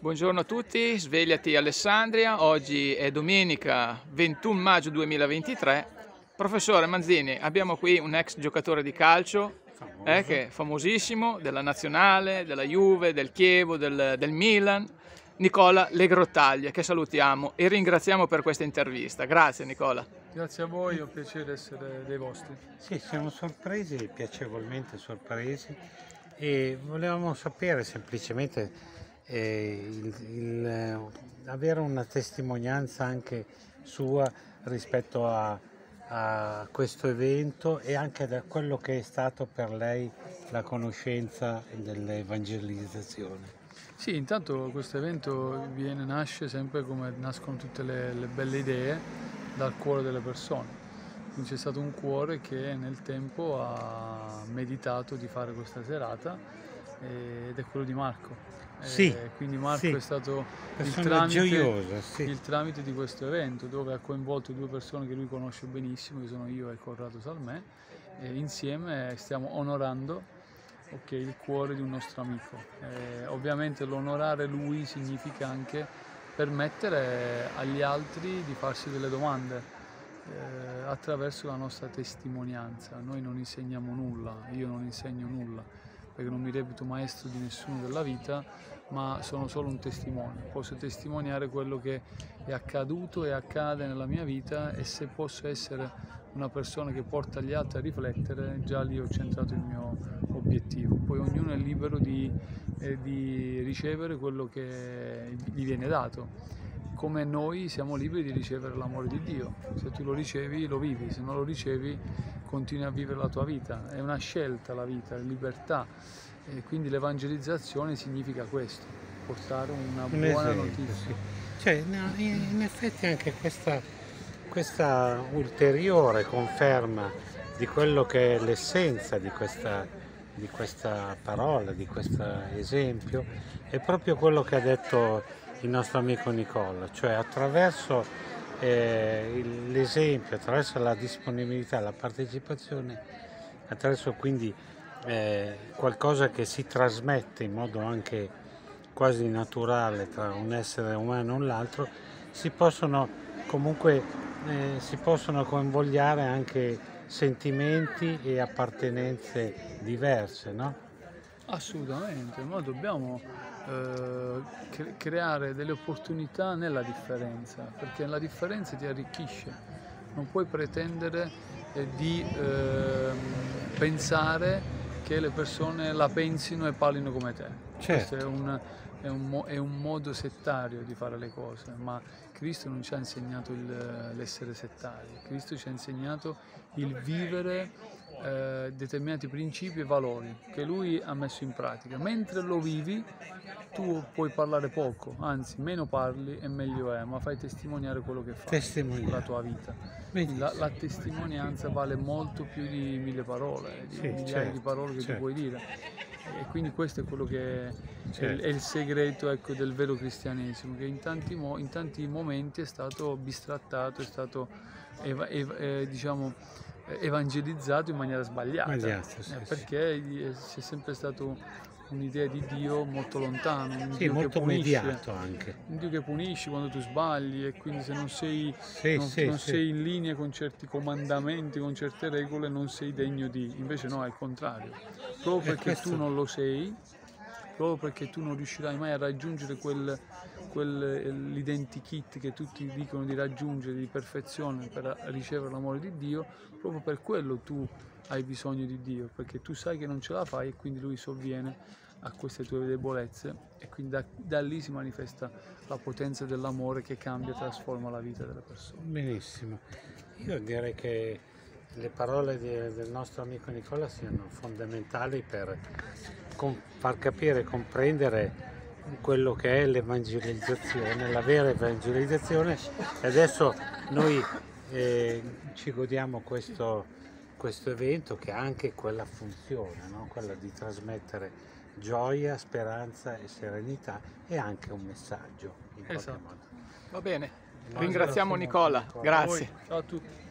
Buongiorno a tutti, svegliati Alessandria, oggi è domenica 21 maggio 2023. Professore Manzini, abbiamo qui un ex giocatore di calcio, eh, che è famosissimo, della Nazionale, della Juve, del Chievo, del, del Milan, Nicola Legrottaglia, che salutiamo e ringraziamo per questa intervista. Grazie Nicola. Grazie a voi, è un piacere essere dei vostri. Sì, siamo sorpresi, piacevolmente sorpresi e volevamo sapere semplicemente il, il, eh, avere una testimonianza anche sua rispetto a, a, questo evento e anche da quello che è stato per lei la conoscenza dell'evangelizzazione. Sì, intanto questo evento viene, nasce sempre come nascono tutte le, le belle idee dal cuore delle persone. Quindi c'è stato un cuore che nel tempo ha meditato di fare questa serata ed è quello di Marco. Sì, eh, quindi Marco sì. è stato il tramite, gioiosa, sì. il tramite, di questo evento dove ha coinvolto due persone che lui conosce benissimo, che sono io e Corrado Salmè, e insieme stiamo onorando okay, il cuore di un nostro amico. Eh, ovviamente l'onorare lui significa anche permettere agli altri di farsi delle domande eh, attraverso la nostra testimonianza. Noi non insegniamo nulla, io non insegno nulla perché non mi reputo maestro di nessuno della vita, ma sono solo un testimone. Posso testimoniare quello che è accaduto e accade nella mia vita e se posso essere una persona che porta gli altri a riflettere, già lì ho centrato il mio obiettivo. Poi ognuno è libero di, eh, di ricevere quello che gli viene dato come noi siamo liberi di ricevere l'amore di Dio. Se tu lo ricevi, lo vivi, se non lo ricevi, continui a vivere la tua vita. È una scelta la vita, è libertà. E quindi l'evangelizzazione significa questo, portare una Un buona esempio, notizia. Sì. Cioè, in effetti anche questa, questa ulteriore conferma di quello che è l'essenza di questa, di questa parola, di questo esempio, è proprio quello che ha detto il nostro amico Nicola, cioè attraverso eh, l'esempio, attraverso la disponibilità, la partecipazione, attraverso quindi eh, qualcosa che si trasmette in modo anche quasi naturale tra un essere umano e l'altro, si possono comunque eh, si possono convogliare anche sentimenti e appartenenze diverse, no? Assolutamente, noi dobbiamo eh, cre- creare delle opportunità nella differenza, perché la differenza ti arricchisce. Non puoi pretendere eh, di eh, pensare che le persone la pensino e parlino come te. Certo. Questo è un, è, un, è un, modo settario di fare le cose, ma Cristo non ci ha insegnato il, l'essere settari, Cristo ci ha insegnato il vivere eh, determinati principi e valori che lui ha messo in pratica. Mentre lo vivi, tu puoi parlare poco, anzi meno parli e meglio è, ma fai testimoniare quello che fai, la tua vita. La, la, testimonianza vale molto più di mille parole, di sì, migliaia certo, di parole che certo. tu puoi dire. E quindi questo è quello che certo. è, è, il segreto ecco, del vero cristianesimo, che in tanti, mo, in tanti, momenti è stato bistrattato, è stato eva, eh, diciamo, evangelizzato in maniera sbagliata, Sbagliato, sì, eh, perché sì. c'è sempre stato un'idea di Dio molto lontano, un sì, Dio molto che punisce, anche. un Dio che punisce quando tu sbagli e quindi se non sei, sì, non, sì, non sei in linea con certi comandamenti, con certe regole, non sei degno di, invece no, è il contrario, proprio perché questo... tu non lo sei, proprio perché tu non riuscirai mai a raggiungere quel, quel, l'identikit che tutti dicono di raggiungere di perfezione per ricevere l'amore di Dio, proprio per quello tu hai bisogno di Dio, perché tu sai che non ce la fai e quindi Lui sovviene a queste tue debolezze e quindi da, da lì si manifesta la potenza dell'amore che cambia e trasforma la vita delle persone. Benissimo, io direi che le parole di, del nostro amico Nicola siano fondamentali per far capire e comprendere quello che è l'evangelizzazione, la vera evangelizzazione e adesso noi eh, ci godiamo questo, questo, evento che ha anche quella funzione, no? quella di trasmettere gioia, speranza e serenità e anche un messaggio. esatto. Va bene, ringraziamo Nicola, grazie. Ciao a tutti.